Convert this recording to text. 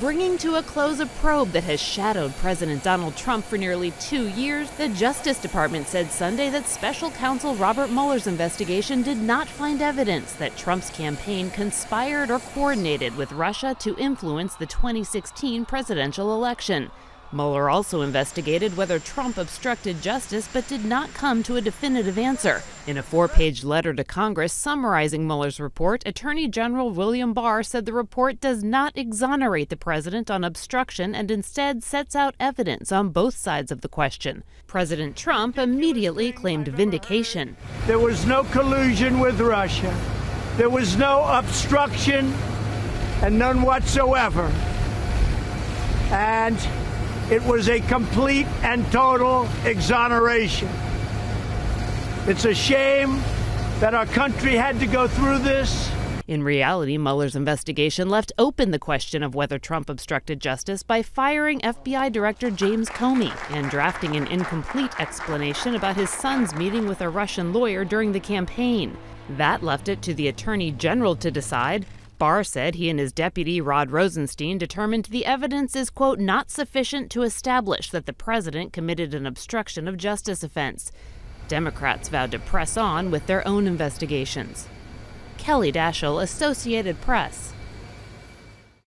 Bringing to a close a probe that has shadowed President Donald Trump for nearly two years, the Justice Department said Sunday that special counsel Robert Mueller's investigation did not find evidence that Trump's campaign conspired or coordinated with Russia to influence the 2016 presidential election. Mueller also investigated whether Trump obstructed justice but did not come to a definitive answer. In a four page letter to Congress summarizing Mueller's report, Attorney General William Barr said the report does not exonerate the president on obstruction and instead sets out evidence on both sides of the question. President Trump immediately claimed vindication. There was no collusion with Russia, there was no obstruction, and none whatsoever. And it was a complete and total exoneration. It's a shame that our country had to go through this. In reality, Mueller's investigation left open the question of whether Trump obstructed justice by firing FBI Director James Comey and drafting an incomplete explanation about his son's meeting with a Russian lawyer during the campaign. That left it to the Attorney General to decide Barr said he and his deputy, Rod Rosenstein, determined the evidence is, quote, not sufficient to establish that the president committed an obstruction of justice offense. Democrats vowed to press on with their own investigations. Kelly Daschle, Associated Press.